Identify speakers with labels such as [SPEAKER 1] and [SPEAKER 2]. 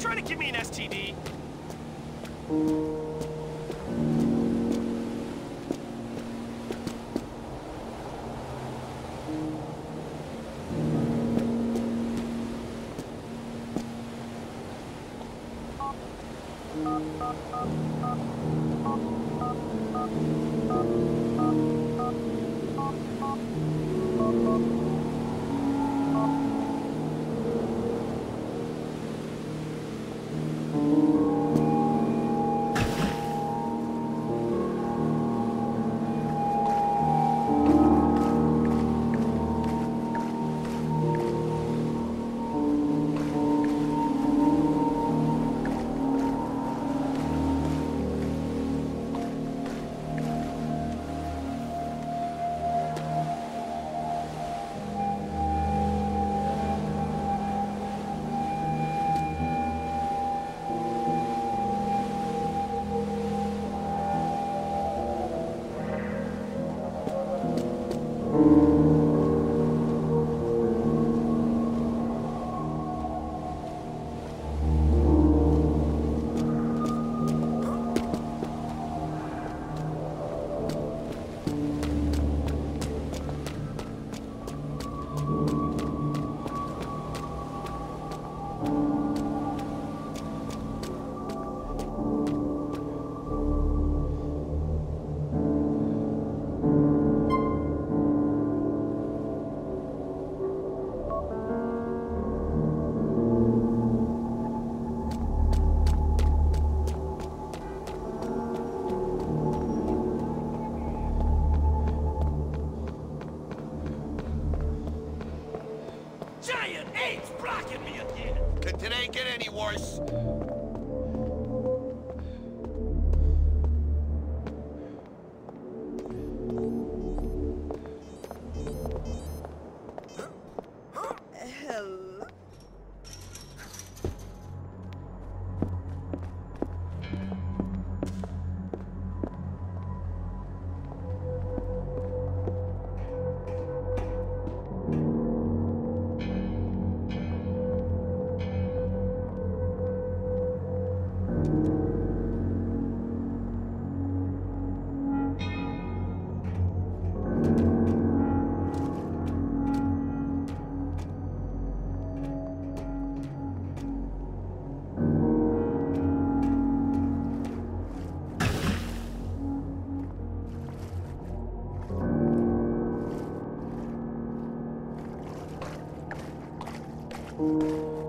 [SPEAKER 1] trying to give me an STD?
[SPEAKER 2] Ooh.